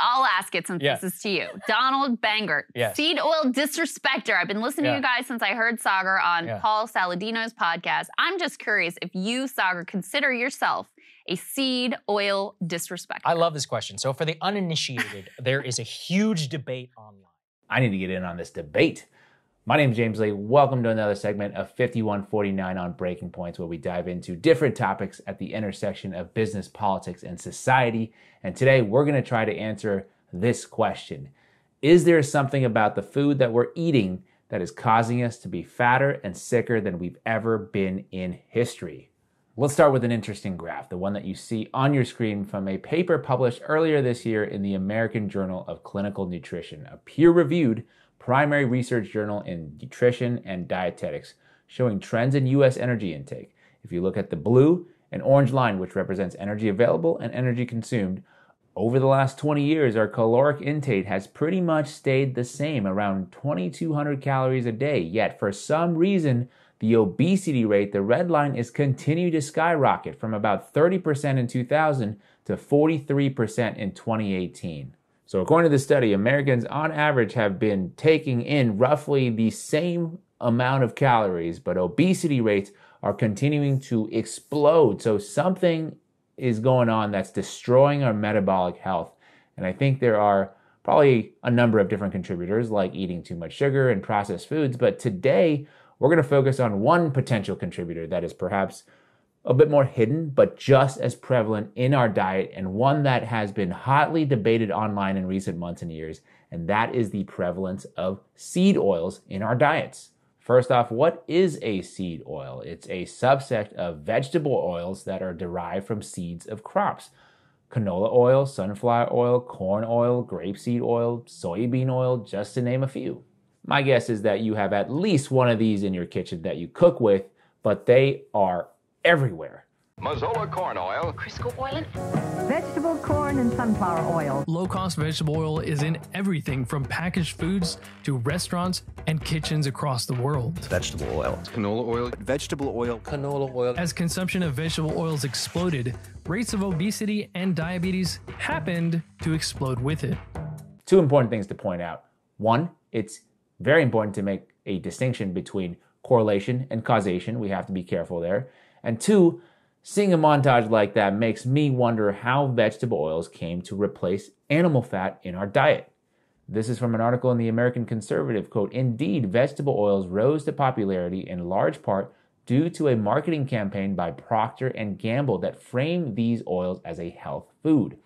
I'll ask it since Yeah. this is to you. Donald Bangert, Yes. seed oil disrespecter. I've been listening Yeah. to you guys since I heard Saagar on Yeah. Paul Saladino's podcast. I'm just curious if you, Saagar, consider yourself a seed oil disrespecter. I love this question. So, for the uninitiated, there is a huge debate online. I need to get in on this debate. My name is James Li. Welcome to another segment of 5149 on Breaking Points, where we dive into different topics at the intersection of business, politics, and society. And today we're going to try to answer this question Is there something about the food that we're eating that is causing us to be fatter and sicker than we've ever been in history? Let's start with an interesting graph, the one that you see on your screen from a paper published earlier this year in the American Journal of Clinical Nutrition, a peer reviewed primary research journal in nutrition and dietetics, showing trends in U.S. energy intake. If you look at the blue and orange line, which represents energy available and energy consumed, over the last 20 years, our caloric intake has pretty much stayed the same, around 2,200 calories a day. Yet, for some reason, the obesity rate, the red line, is continued to skyrocket from about 30% in 2000 to 43% in 2018. So, according to the study, Americans on average have been taking in roughly the same amount of calories, but obesity rates are continuing to explode. So, something is going on that's destroying our metabolic health. And I think there are probably a number of different contributors, like eating too much sugar and processed foods. But today, we're going to focus on one potential contributor that is perhaps a bit more hidden, but just as prevalent in our diet, and one that has been hotly debated online in recent months and years, and that is the prevalence of seed oils in our diets. First off, what is a seed oil? It's a subset of vegetable oils that are derived from seeds of crops. Canola oil, sunflower oil, corn oil, grapeseed oil, soybean oil, just to name a few. My guess is that you have at least one of these in your kitchen that you cook with, but they are everywhere. Mazola corn oil, Crisco oil Vegetable, corn, and sunflower oil. Low cost vegetable oil is in everything from packaged foods to restaurants and kitchens across the world. vegetable oil, canola oil, vegetable oil, canola oil. As consumption of vegetable oils exploded, rates of obesity and diabetes happened to explode with it. Two important things to point out. One, it's very important to make a distinction between correlation and causation. We have to be careful there. And two, seeing a montage like that makes me wonder how vegetable oils came to replace animal fat in our diet. This is from an article in the American Conservative quote, Indeed, vegetable oils rose to popularity in large part due to a marketing campaign by Procter and Gamble that framed these oils as a health food.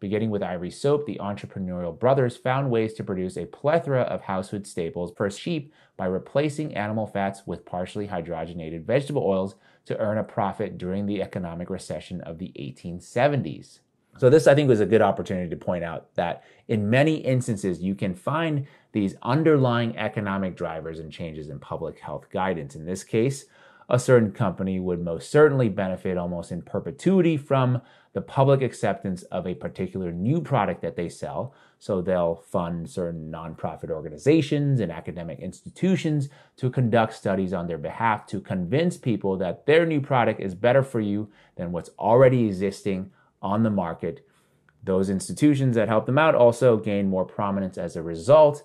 Beginning with Ivory Soap, the entrepreneurial brothers found ways to produce a plethora of household staples for cheap by replacing animal fats with partially hydrogenated vegetable oils to earn a profit during the economic recession of the 1870s. So, this I think was a good opportunity to point out that in many instances, you can find these underlying economic drivers and changes in public health guidance. In this case, a certain company would most certainly benefit almost in perpetuity from the public acceptance of a particular new product that they sell. So they'll fund certain nonprofit organizations and academic institutions to conduct studies on their behalf to convince people that their new product is better for you than what's already existing on the market. Those institutions that help them out also gain more prominence as a result.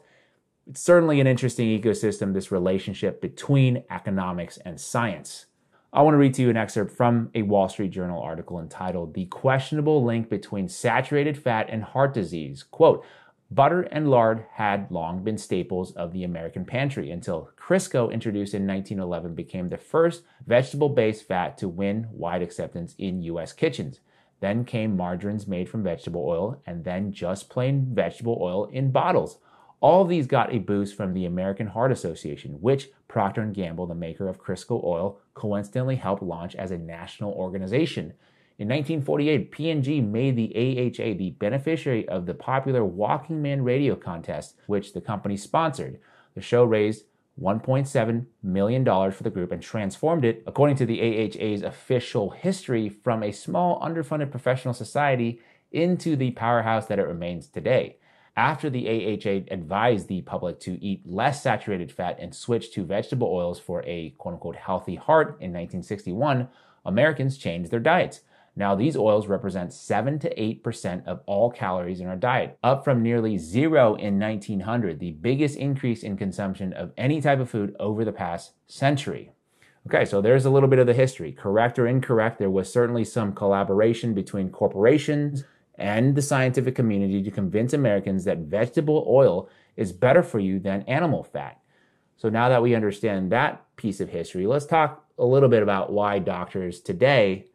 It's certainly an interesting ecosystem, this relationship between economics and science. I want to read to you an excerpt from a Wall Street Journal article entitled The Questionable Link Between Saturated Fat and Heart Disease. Quote, Butter and lard had long been staples of the American pantry until Crisco, introduced in 1911, became the first vegetable based fat to win wide acceptance in U.S. kitchens. Then came margarines made from vegetable oil, and then just plain vegetable oil in bottles. All of these got a boost from the American Heart Association, which Procter & Gamble, the maker of Crisco oil, coincidentally helped launch as a national organization. In 1948, P&G made the AHA the beneficiary of the popular Walking Man radio contest, which the company sponsored. The show raised $1.7 million for the group and transformed it, according to the AHA's official history, from a small, underfunded professional society into the powerhouse that it remains today. After the AHA advised the public to eat less saturated fat and switch to vegetable oils for a quote unquote healthy heart in 1961, Americans changed their diets. Now, these oils represent 7 to 8% of all calories in our diet, up from nearly zero in 1900, the biggest increase in consumption of any type of food over the past century. Okay, so there's a little bit of the history. Correct or incorrect, there was certainly some collaboration between corporations and the scientific community to convince Americans that vegetable oil is better for you than animal fat. So now that we understand that piece of history, let's talk a little bit about why doctors today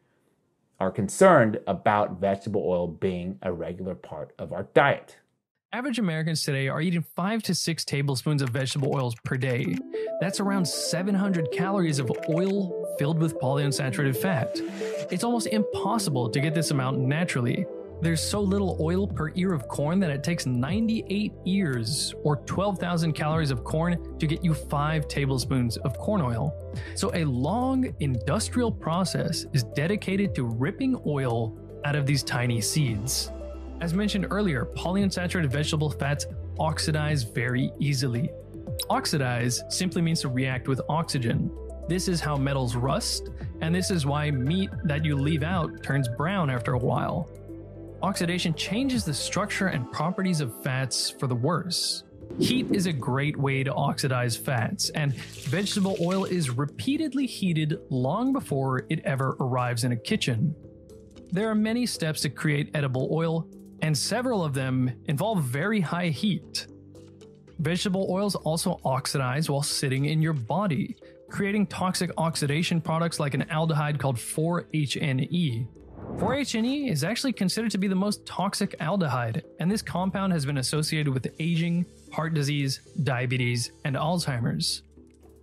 are concerned about vegetable oil being a regular part of our diet. Average Americans today are eating 5 to 6 tablespoons of vegetable oils per day. That's around 700 calories of oil filled with polyunsaturated fat. It's almost impossible to get this amount naturally. There's so little oil per ear of corn that it takes 98 ears or 12,000 calories of corn to get you 5 tablespoons of corn oil. So, a long industrial process is dedicated to ripping oil out of these tiny seeds. As mentioned earlier, polyunsaturated vegetable fats oxidize very easily. Oxidize simply means to react with oxygen. This is how metals rust, and this is why meat that you leave out turns brown after a while. Oxidation changes the structure and properties of fats for the worse. Heat is a great way to oxidize fats, and vegetable oil is repeatedly heated long before it ever arrives in a kitchen. There are many steps to create edible oil, and several of them involve very high heat. Vegetable oils also oxidize while sitting in your body, creating toxic oxidation products like an aldehyde called 4-HNE. 4-HNE is actually considered to be the most toxic aldehyde, and this compound has been associated with aging, heart disease, diabetes, and Alzheimer's.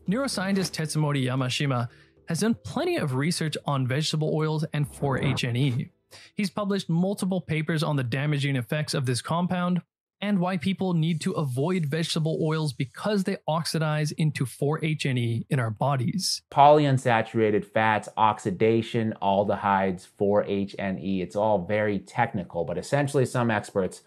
Neuroscientist Tetsumori Yamashima has done plenty of research on vegetable oils and 4-HNE. He's published multiple papers on the damaging effects of this compound and why people need to avoid vegetable oils because they oxidize into 4-HNE in our bodies. Polyunsaturated fats, oxidation, aldehydes, 4-HNE, it's all very technical, but essentially some experts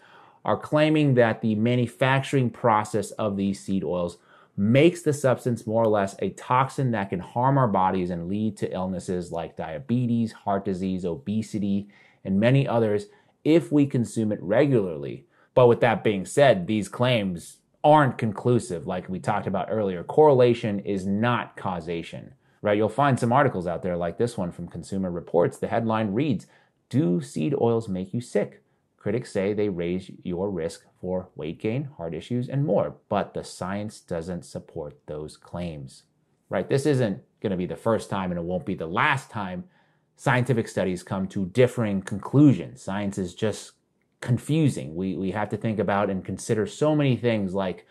are claiming that the manufacturing process of these seed oils makes the substance more or less a toxin that can harm our bodies and lead to illnesses like diabetes, heart disease, obesity, and many others if we consume it regularly. But with that being said, these claims aren't conclusive, like we talked about earlier. Correlation is not causation, right? You'll find some articles out there like this one from Consumer Reports. The headline reads Do seed oils make you sick? Critics say they raise your risk for weight gain, heart issues, and more, but the science doesn't support those claims, right? This isn't going to be the first time and it won't be the last time scientific studies come to differing conclusions. Science is just confusing. We, we have to think about and consider so many things like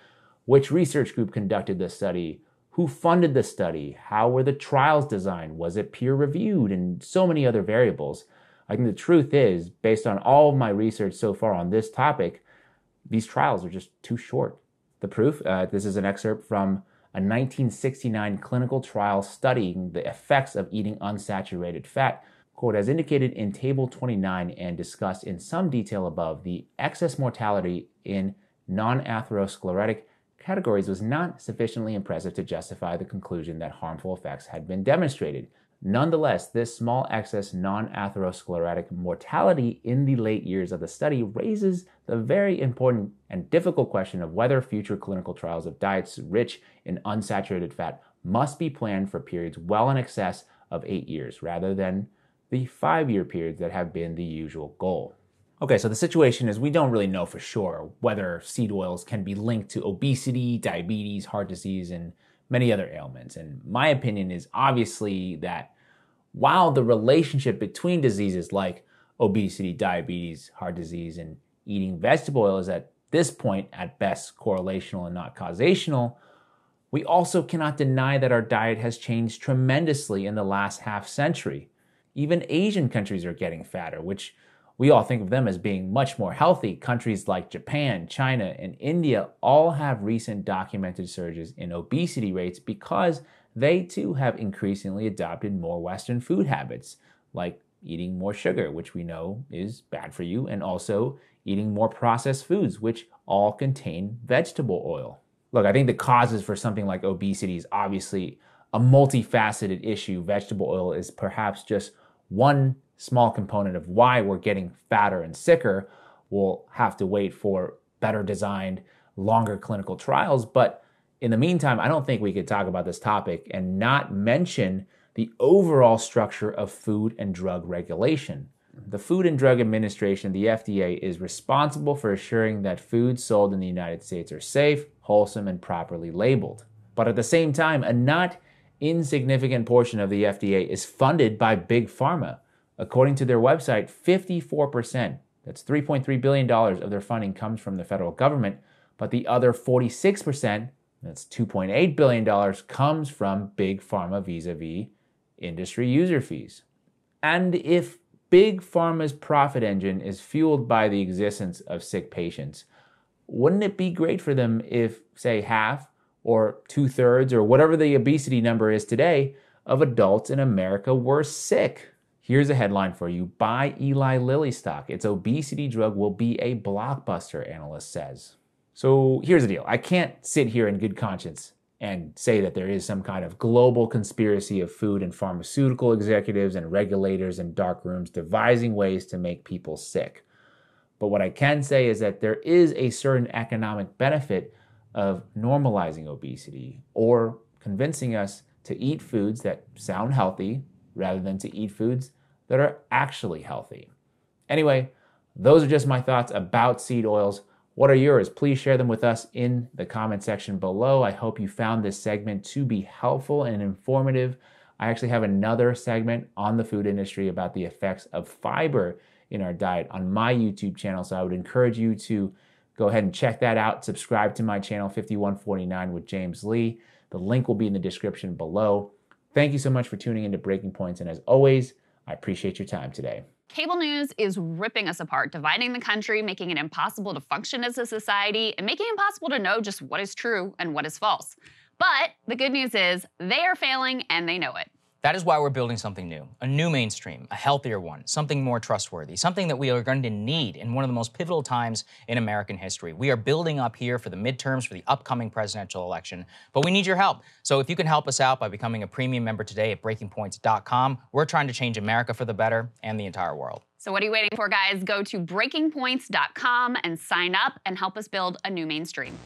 which research group conducted the study, who funded the study, how were the trials designed, was it peer reviewed, and so many other variables. I think the truth is, based on all of my research so far on this topic, these trials are just too short. The proof uh, this is an excerpt from a 1969 clinical trial studying the effects of eating unsaturated fat Quote, as indicated in Table 29 and discussed in some detail above, the excess mortality in non atherosclerotic categories was not sufficiently impressive to justify the conclusion that harmful effects had been demonstrated. Nonetheless, this small excess non atherosclerotic mortality in the late years of the study raises the very important and difficult question of whether future clinical trials of diets rich in unsaturated fat must be planned for periods well in excess of eight years rather than the five year periods that have been the usual goal. Okay, so the situation is we don't really know for sure whether seed oils can be linked to obesity, diabetes, heart disease, and many other ailments. And my opinion is obviously that while the relationship between diseases like obesity, diabetes, heart disease, and eating vegetable oil is at this point at best correlational and not causational, we also cannot deny that our diet has changed tremendously in the last half century. Even Asian countries are getting fatter, which we all think of them as being much more healthy. Countries like Japan, China, and India all have recent documented surges in obesity rates because they too have increasingly adopted more Western food habits, like eating more sugar, which we know is bad for you, and also eating more processed foods, which all contain vegetable oil. Look, I think the causes for something like obesity is obviously a multifaceted issue. Vegetable oil is perhaps just one small component of why we're getting fatter and sicker. We'll have to wait for better designed, longer clinical trials. But in the meantime, I don't think we could talk about this topic and not mention the overall structure of food and drug regulation. The Food and Drug Administration, the FDA, is responsible for assuring that foods sold in the United States are safe, wholesome, and properly labeled. But at the same time, a not insignificant portion of the FDA is funded by Big Pharma. According to their website, 54%, that's $3.3 billion of their funding comes from the federal government, but the other 46%, that's $2.8 billion, comes from Big Pharma vis a vis industry user fees. And if Big Pharma's profit engine is fueled by the existence of sick patients, wouldn't it be great for them if, say, half or two thirds or whatever the obesity number is today of adults in America were sick? Here's a headline for you Buy Eli Lilly stock. Its obesity drug will be a blockbuster, analyst says. So here's the deal I can't sit here in good conscience and say that there is some kind of global conspiracy of food and pharmaceutical executives and regulators in dark rooms devising ways to make people sick. But what I can say is that there is a certain economic benefit of normalizing obesity or convincing us to eat foods that sound healthy rather than to eat foods that are actually healthy. Anyway, those are just my thoughts about seed oils. What are yours? Please share them with us in the comment section below. I hope you found this segment to be helpful and informative. I actually have another segment on the food industry about the effects of fiber in our diet on my YouTube channel. So I would encourage you to go ahead and check that out. Subscribe to my channel 5149 with James Li. The link will be in the description below. Thank you so much for tuning into Breaking Points. And as always, I appreciate your time today. Cable news is ripping us apart, dividing the country, making it impossible to function as a society, and making it impossible to know just what is true and what is false. But the good news is they are failing and they know it. That is why we're building something new, a new mainstream, a healthier one, something more trustworthy, something that we are going to need in one of the most pivotal times in American history. We are building up here for the midterms, for the upcoming presidential election, but we need your help. So if you can help us out by becoming a premium member today at breakingpoints.com, we're trying to change America for the better and the entire world. So what are you waiting for, guys? Go to breakingpoints.com and sign up and help us build a new mainstream.